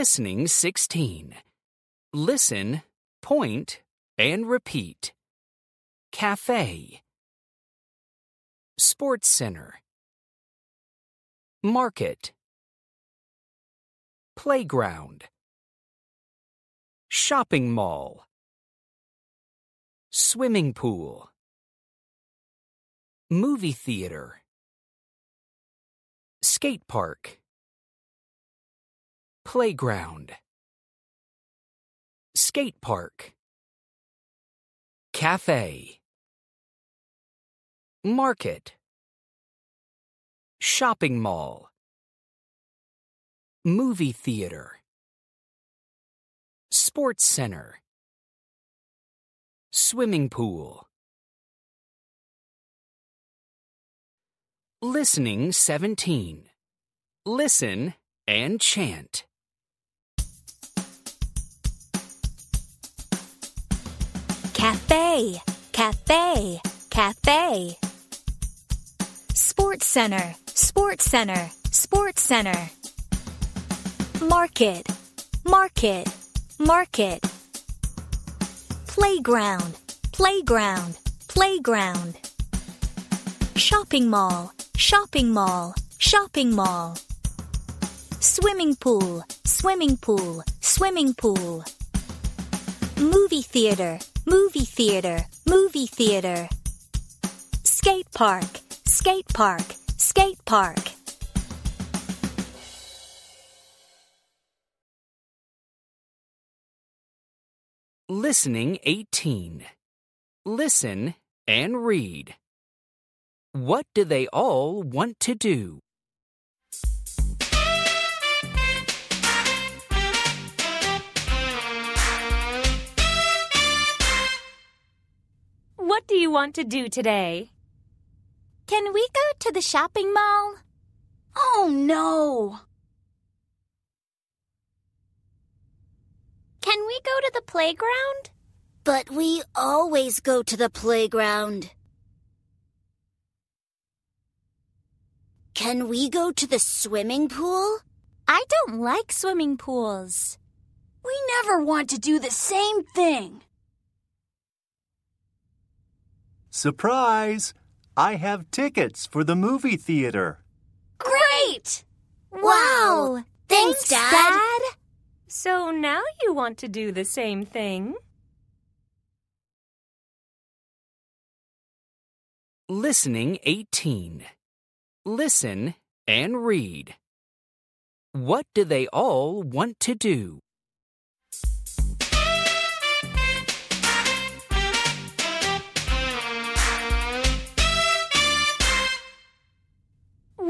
Listening 16. Listen, point, and repeat. Cafe. Sports Center. Market. Playground. Shopping mall. Swimming pool. Movie theater. Skate park. Playground. Skate park. Cafe. Market. Shopping mall. Movie theater. Sports center. Swimming pool. Listening 17. Listen and chant. Cafe, cafe, cafe. Sports center, sports center, sports center. Market, market, market. Playground, playground, playground. Shopping mall, shopping mall, shopping mall. Swimming pool, swimming pool, swimming pool. Movie theater, movie theater, movie theater. Skate park, skate park, skate park. Listening 18. Listen and read. What do they all want to do? What do you want to do today? Can we go to the shopping mall? Oh no! Can we go to the playground? But we always go to the playground. Can we go to the swimming pool? I don't like swimming pools. We never want to do the same thing. Surprise! I have tickets for the movie theater. Great! Wow! Thanks, Dad. So now you want to do the same thing? Listening 18. Listen and read. What do they all want to do?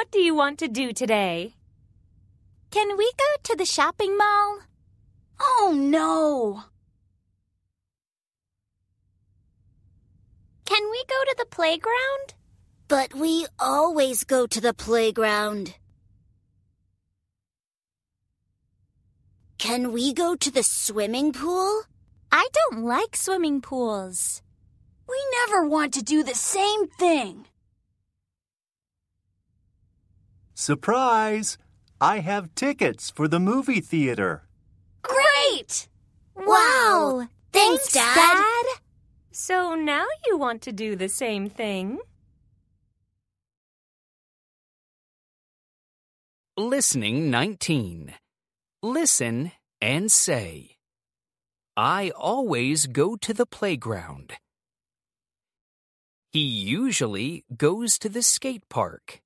What do you want to do today? Can we go to the shopping mall? Oh no! Can we go to the playground? But we always go to the playground. Can we go to the swimming pool? I don't like swimming pools. We never want to do the same thing. Surprise! I have tickets for the movie theater. Great! Wow! Thanks, Dad. So now you want to do the same thing? Listening 19. Listen and say. I always go to the playground. He usually goes to the skate park.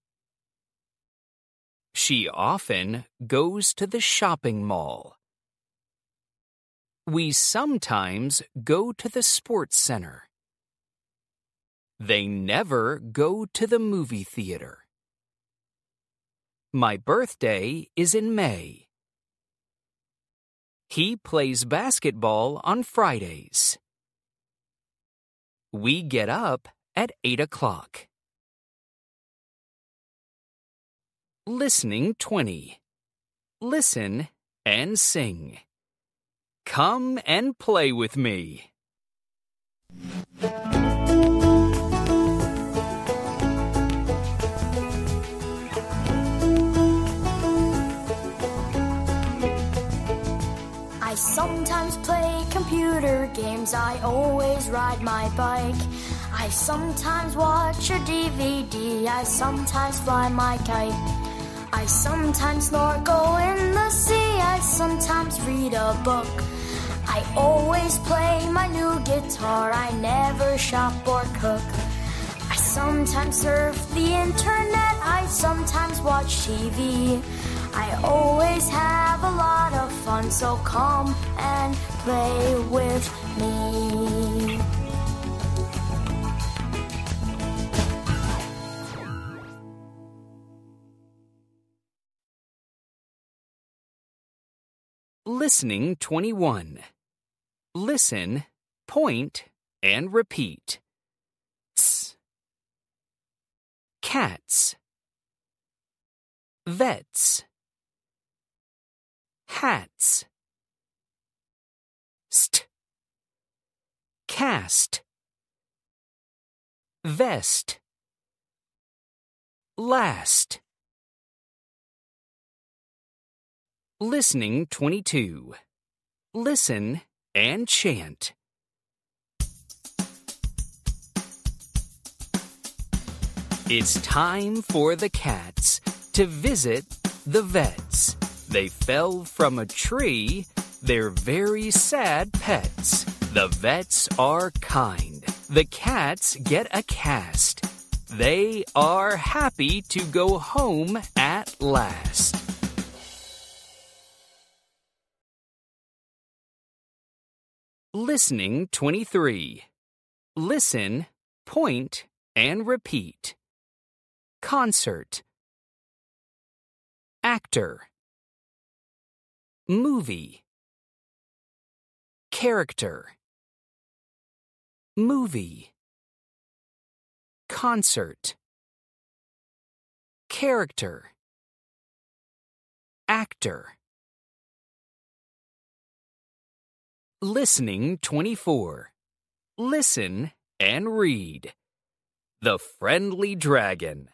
She often goes to the shopping mall. We sometimes go to the sports center. They never go to the movie theater. My birthday is in May. He plays basketball on Fridays. We get up at 8 o'clock. Listening 20. Listen and sing. Come and play with me. I sometimes play computer games, I always ride my bike. I sometimes watch a DVD, I sometimes fly my kite. I sometimes snorkel in the sea, I sometimes read a book. I always play my new guitar, I never shop or cook. I sometimes surf the internet, I sometimes watch TV. I always have a lot of fun, so come and play with me. Listening 21. Listen, point, and repeat. S. Cats. Vets. Hats. St. Cast. Vest. Last. Listening 22. Listen and chant. It's time for the cats to visit the vets. They fell from a tree. They're very sad pets. The vets are kind. The cats get a cast. They are happy to go home at last. Listening 23. Listen, point, and repeat. Concert. Actor. Movie. Character. Movie. Concert. Character. Actor. Listening 24. Listen and read. The Friendly Dragon.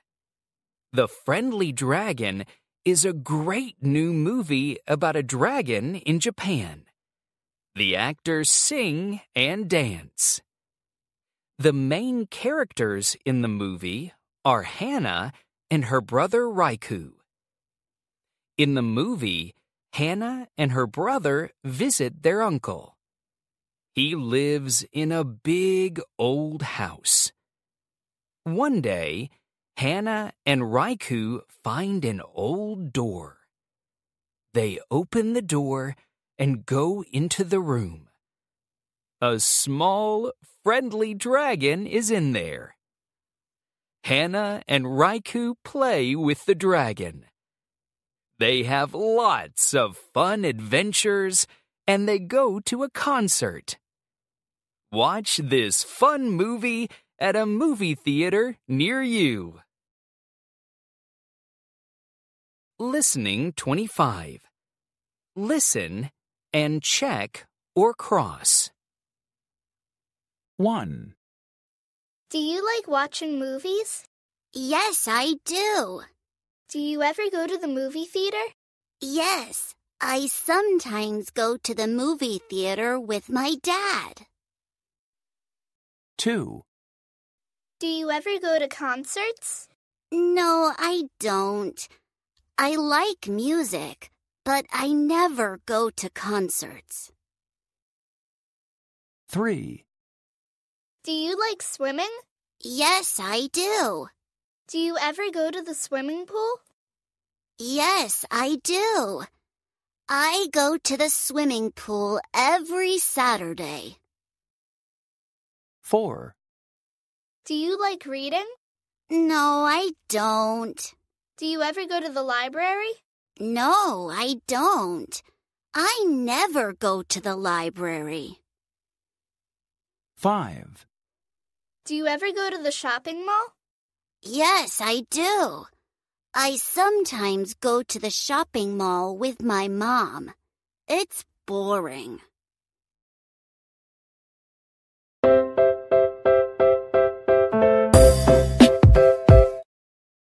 The Friendly Dragon is a great new movie about a dragon in Japan. The actors sing and dance. The main characters in the movie are Hannah and her brother Raikou. In the movie, Hannah and her brother visit their uncle. He lives in a big old house. One day, Hannah and Raikou find an old door. They open the door and go into the room. A small, friendly dragon is in there. Hannah and Raikou play with the dragon. They have lots of fun adventures and they go to a concert. Watch this fun movie at a movie theater near you. Listening 25. Listen and check or cross. 1, Do you like watching movies? Yes, I do. Do you ever go to the movie theater? Yes, I sometimes go to the movie theater with my dad. 2, Do you ever go to concerts? No, I don't. I like music, but I never go to concerts. 3, Do you like swimming? Yes, I do. Do you ever go to the swimming pool? Yes, I do. I go to the swimming pool every Saturday. 4, Do you like reading? No, I don't. Do you ever go to the library? No, I don't. I never go to the library. 5, Do you ever go to the shopping mall? Yes, I do. I sometimes go to the shopping mall with my mom. It's boring.